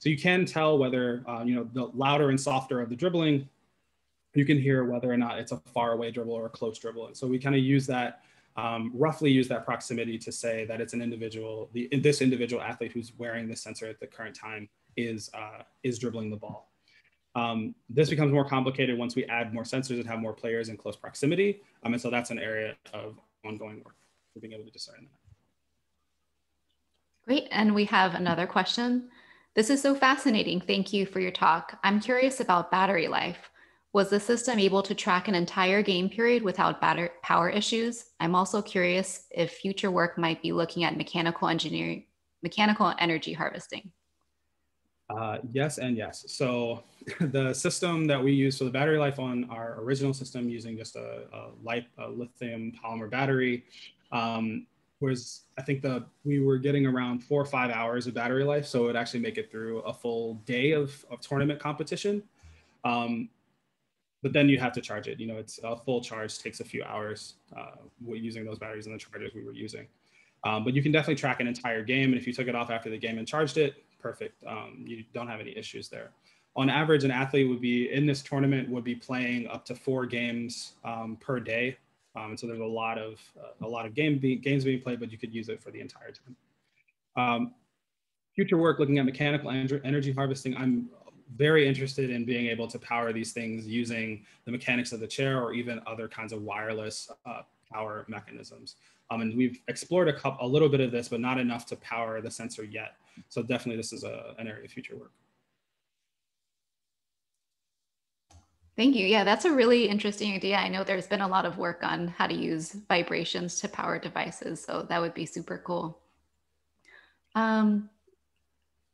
So you can tell whether, uh, you know, the louder and softer of the dribbling, you can hear whether or not it's a far away dribble or a close dribble. And so we kind of use that, um, roughly use that proximity to say that it's an individual, the, this individual athlete who's wearing the sensor at the current time is, uh, is dribbling the ball. Um, this becomes more complicated once we add more sensors and have more players in close proximity. Um, and so that's an area of ongoing work for being able to discern that. Great. And we have another question. This is so fascinating. Thank you for your talk. I'm curious about battery life. Was the system able to track an entire game period without batter- power issues? I'm also curious if future work might be looking at mechanical engineering mechanical energy harvesting? Uh, yes and yes. So the system that we use, so the battery life on our original system using just a, a, light, a lithium polymer battery um, was, I think the we were getting around four or five hours of battery life. So it would actually make it through a full day of, of tournament competition. Um, but then you have to charge it. You know, it's a full charge takes a few hours uh, using those batteries and the chargers we were using. Um, but you can definitely track an entire game. And if you took it off after the game and charged it, perfect. Um, you don't have any issues there. On average, an athlete would be in this tournament would be playing up to four games um, per day. Um, and so there's a lot of uh, a lot of game be, games being played, but you could use it for the entire time. Um, future work looking at mechanical energy harvesting. I'm very interested in being able to power these things using the mechanics of the chair or even other kinds of wireless uh, power mechanisms. Um, and we've explored a, couple, a little bit of this, but not enough to power the sensor yet. So definitely this is a, an area of future work. Thank you. Yeah, that's a really interesting idea. I know there's been a lot of work on how to use vibrations to power devices, so that would be super cool. Um,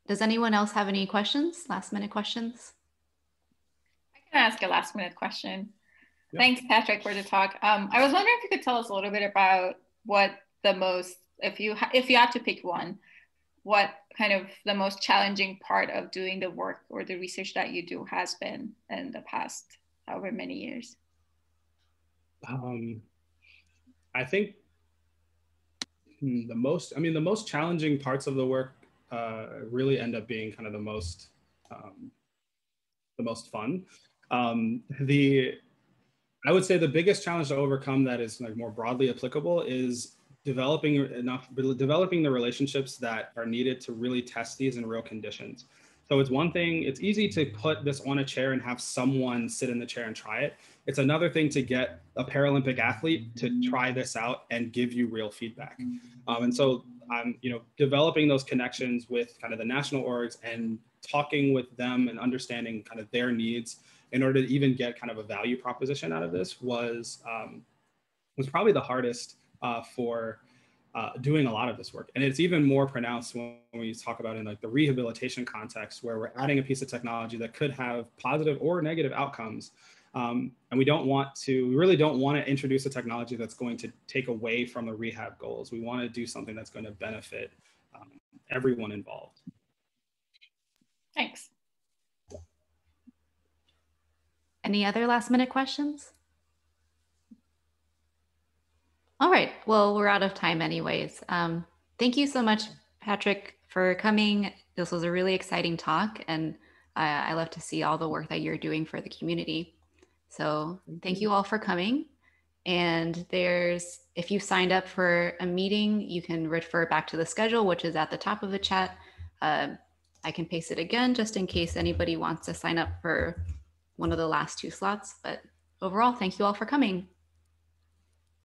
does anyone else have any questions, last minute questions? I can ask a last minute question. Yep. Thanks, Patrick, for the talk. Um, I was wondering if you could tell us a little bit about what the most, if you if you had to pick one, what kind of the most challenging part of doing the work or the research that you do has been in the past however many years? Um, I think hmm, the most, I mean, the most challenging parts of the work uh, really end up being kind of the most, um, the most fun. Um, the, I would say the biggest challenge to overcome that is like more broadly applicable is developing enough developing the relationships that are needed to really test these in real conditions. So it's one thing it's easy to put this on a chair and have someone sit in the chair and try it. It's another thing to get a paralympic athlete to mm-hmm. try this out and give you real feedback. Mm-hmm. Um, and so i'm you know developing those connections with kind of the national orgs and talking with them and understanding kind of their needs in order to even get kind of a value proposition out of this was um, was probably the hardest uh, for uh, doing a lot of this work. And it's even more pronounced when, we talk about in like the rehabilitation context where we're adding a piece of technology that could have positive or negative outcomes. Um, and we don't want to, we really don't want to introduce a technology that's going to take away from the rehab goals. We want to do something that's going to benefit um, everyone involved. Thanks. Any other last minute questions? All right. Well, we're out of time anyways. Um, thank you so much, Patrick, for coming. This was a really exciting talk, and uh, I love to see all the work that you're doing for the community. So thank you all for coming. And there's, if you signed up for a meeting, you can refer back to the schedule, which is at the top of the chat. Uh, I can paste it again just in case anybody wants to sign up for one of the last two slots. But overall, thank you all for coming.